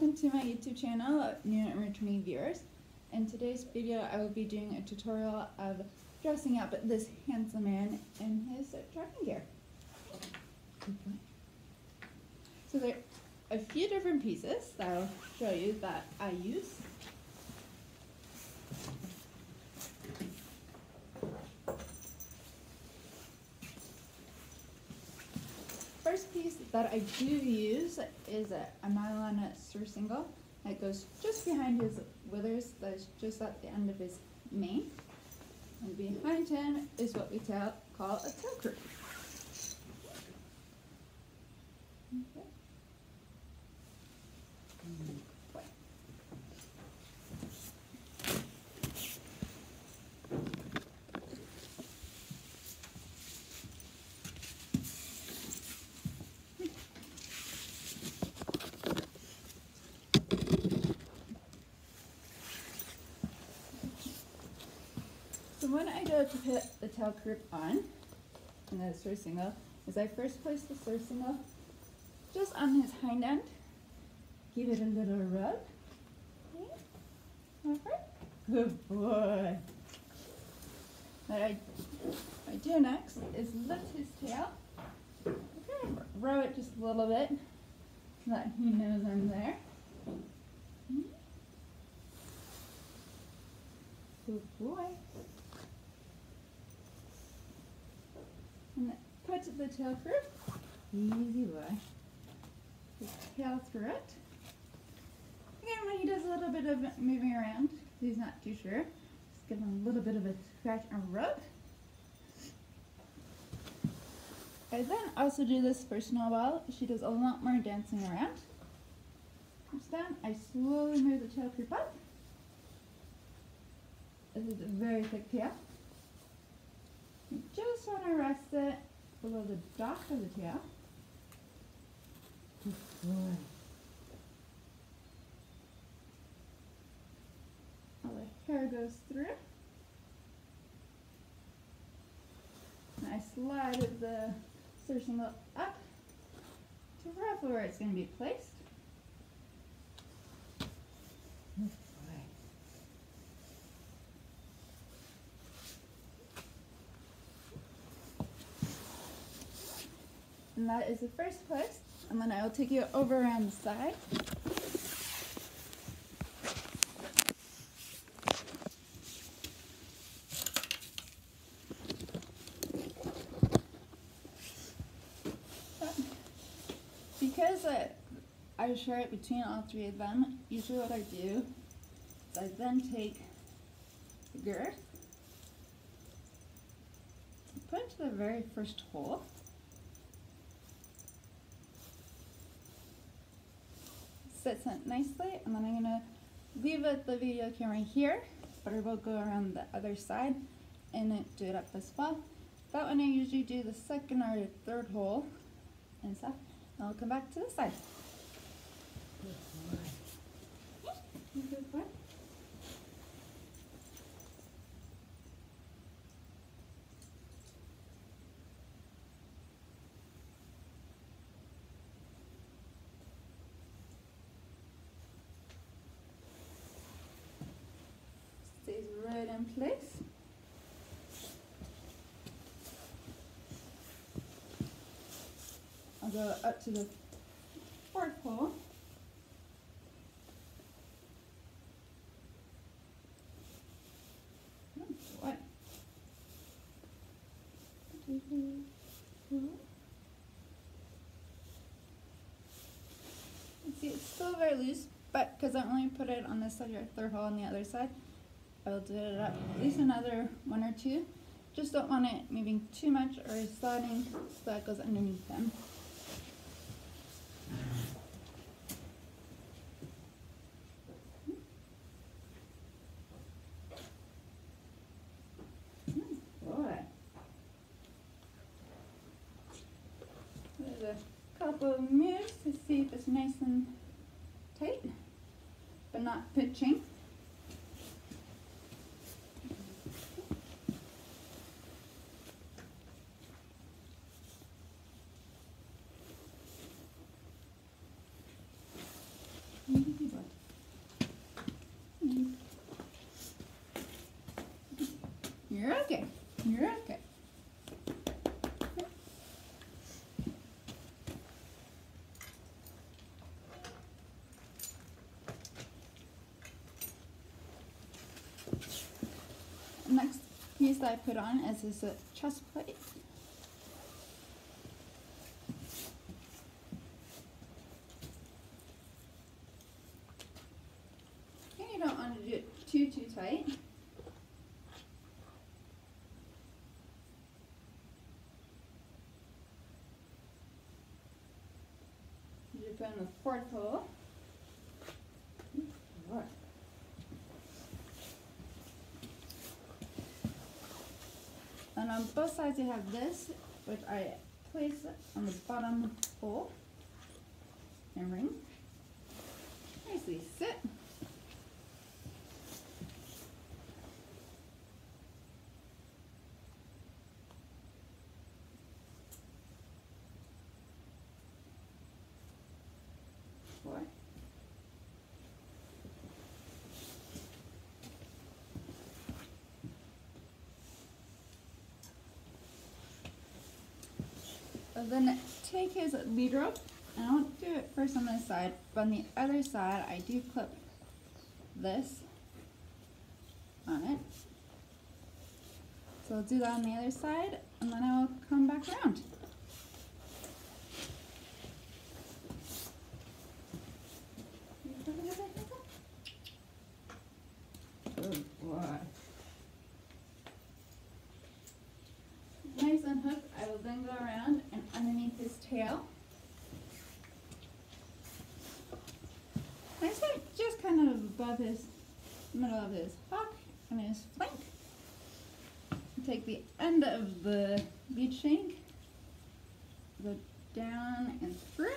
welcome to my YouTube channel, new and returning viewers. In today's video, I will be doing a tutorial of dressing up this handsome man in his driving gear. So there are a few different pieces that I'll show you that I use. First piece that I do use is a, a nylon surcingle that goes just behind his withers, that's just at the end of his mane. And behind him is what we tell, call a tail crupper. Okay. So when I go to put the tail crupper on, and the surcingle, is I first place the surcingle just on his hind end, give it a little rub. Okay. Good boy. What I, I do next is lift his tail. Okay. Rub it just a little bit so that he knows I'm there. Hmm. Good boy. And put the tail through. Easy boy. Tail through it. Again, when he does a little bit of moving around, he's not too sure, just give him a little bit of a scratch and rub. I then also do this for Snowball. She does a lot more dancing around. Comes I slowly move the tail crupper up. This is a very thick tail. Want to rest it below the dock of the tail. Good. All the hair goes through. And I slide the surcingle up to roughly where it's going to be placed. Good boy. And that is the first place. And then I will take you over around the side. Because I, I share it between all three of them, usually what I do is I then take the girth, put it to the very first hole, sits it nicely and then I'm gonna leave it the video camera here but I will go around the other side and it, do it up as well. That one I usually do the second or third hole and stuff. And I'll come back to this side. Good boy. Stays right place. I'll go up to the fourth hole. What? See, it's still very loose, but because I only put it on this side or third hole on the other side, Do it at least another one or two. Just don't want it moving too much or sliding so that goes underneath them. Hmm. Hmm. There's a couple of moves to see if it's nice and tight, but not pitching. You're okay. You're okay. Next piece that I put on is this chest plate. You don't want to do it too, too tight. You put in the. Lord. And on both sides you have this, which I place on the bottom hole and ring. Nicely sit. Four. And then take his lead rope, and I won't do it first on this side, but on the other side, I do clip this on it. So I'll do that on the other side, and then I'll come back around. Nice unhooked, I will then go around and underneath his tail. Nice one, just kind of above his middle of his hock and his flank. Take the end of the bead shank, go down and through.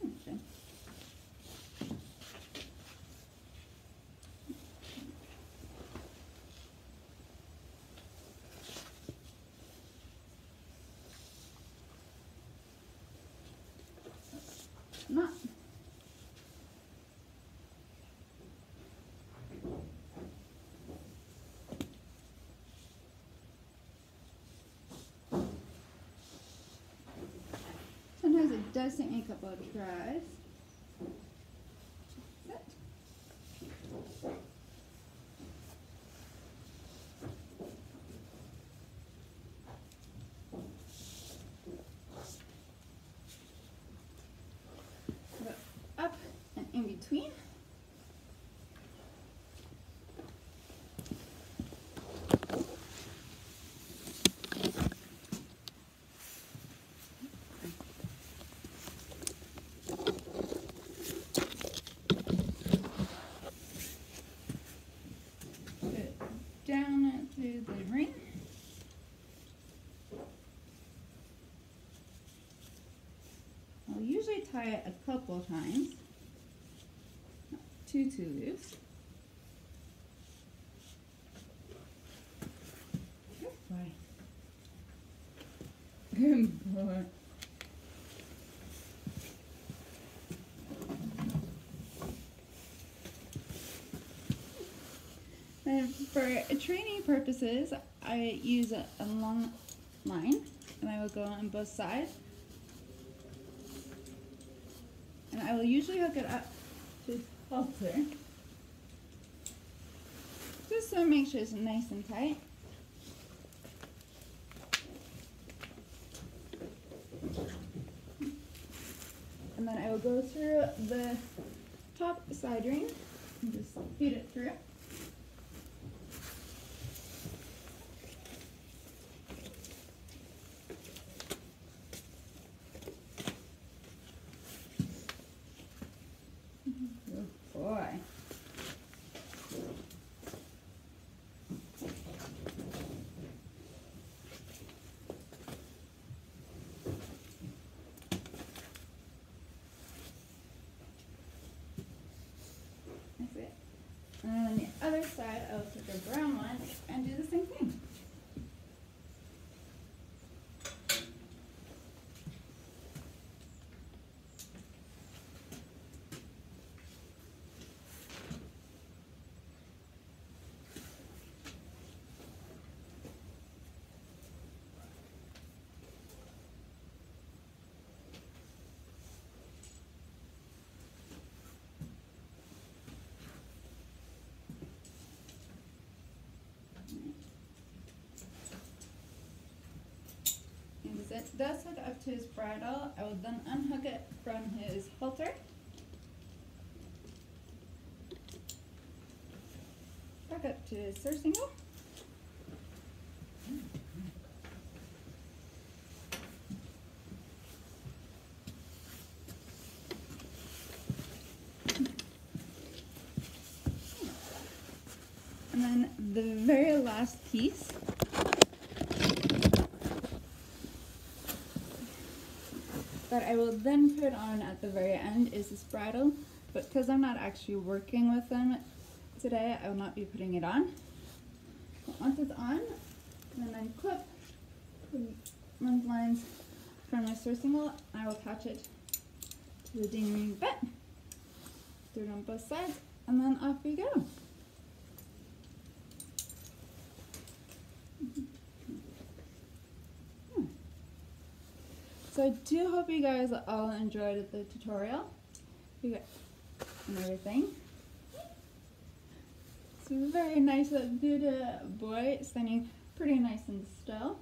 Okay. Sometimes it does take me a couple of tries. Sit. Go up and in between. Put it down through the ring. I'll usually tie it a couple times, too too loose. Good boy. Good boy. And for training purposes, I use a, a long line and I will go on both sides. And I will usually hook it up to his halter. Just so it makes sure it's nice and tight. And then I will go through the top side ring and just feed it through. Good boy. That's it. Other side, take a brown one and do the same thing. As it up to his bridle, I will then unhook it from his halter. Back up to his surcingle. And then the very last piece I will then put on at the very end is this bridle, but because I'm not actually working with them today, I will not be putting it on. Once it's on, and then clip the lines from my surcingle, I will attach it to the dinghy bit, do it on both sides, and then off we go. So I do hope you guys all enjoyed the tutorial You got- and everything. It's a very nice Buddha boy, standing pretty nice and still.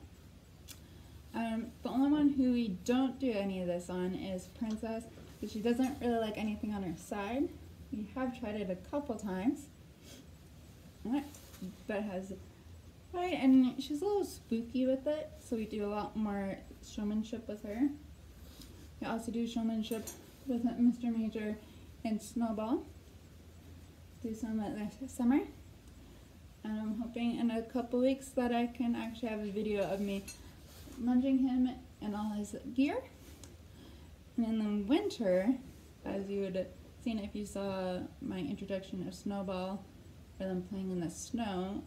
Um, the only one who we don't do any of this on is Princess, because she doesn't really like anything on her side. We have tried it a couple times, but has right, and she's a little spooky with it, so we do a lot more showmanship with her. We also do showmanship with Mr. Major and Snowball. Do some of this summer. And I'm hoping in a couple weeks that I can actually have a video of me lunging him and all his gear. And in the winter, as you would have seen if you saw my introduction of Snowball or them playing in the snow,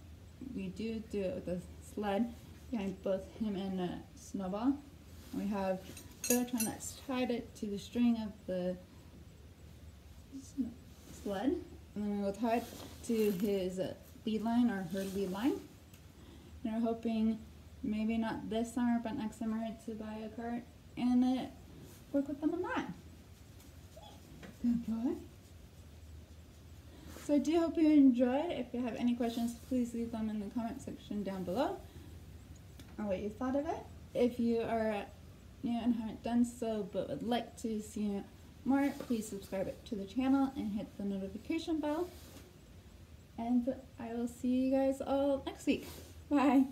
we do do it with a sled behind both him and uh, Snowball. We have Beltron that's tied it to the string of the sled, and then we will tie it to his uh, lead line or her lead line. And we're hoping maybe not this summer, but next summer to buy a cart and uh, work with them on that. Good boy. So I do hope you enjoyed. If you have any questions, please leave them in the comment section down below or what you thought of it. If you are new and haven't done so but would like to see more, please subscribe to the channel and hit the notification bell. And I will see you guys all next week. Bye.